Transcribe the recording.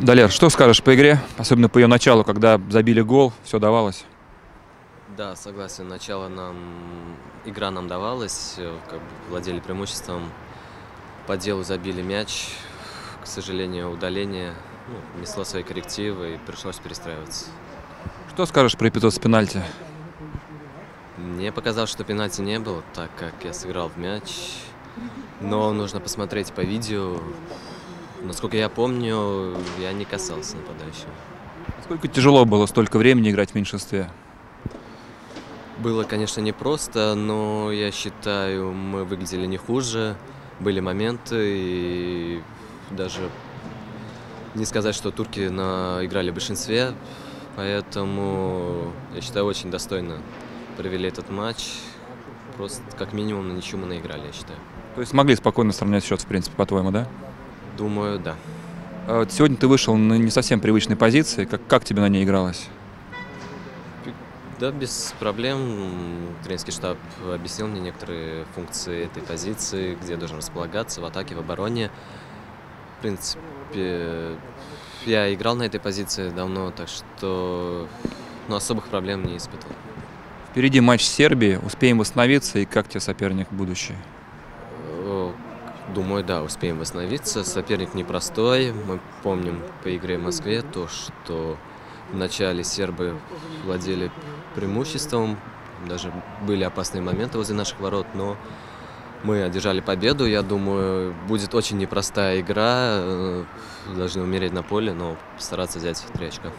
Далер, что скажешь по игре, особенно по ее началу, когда забили гол, все давалось? Да, согласен. Начало нам игра нам давалась, э, как бы владели преимуществом. По делу забили мяч. К сожалению, удаление ну, несло свои коррективы и пришлось перестраиваться. Что скажешь про эпизод с пенальти? Мне показалось, что пенальти не было, так как я сыграл в мяч. Но нужно посмотреть по видео. Насколько я помню, я не касался нападающего. Насколько тяжело было столько времени играть в меньшинстве? Было, конечно, непросто, но я считаю, мы выглядели не хуже. Были моменты, и даже не сказать, что турки играли в большинстве, поэтому я считаю, очень достойно провели этот матч. Просто как минимум на ничего мы наиграли, я считаю. То есть смогли спокойно сравнять счет, в принципе, по-твоему, да? Думаю, да. А сегодня ты вышел на не совсем привычной позиции. Как, как тебе на ней игралось? Да, без проблем. Тренерский штаб объяснил мне некоторые функции этой позиции, где я должен располагаться в атаке, в обороне. В принципе, я играл на этой позиции давно, так что ну, особых проблем не испытывал. Впереди матч с Сербией. Успеем восстановиться. И как тебе соперник будущий? Думаю, да, успеем восстановиться. Соперник непростой. Мы помним по игре в Москве то, что в начале сербы владели преимуществом. Даже были опасные моменты возле наших ворот, но мы одержали победу. Я думаю, будет очень непростая игра. Э, Должны умереть на поле, но постараться взять три очка.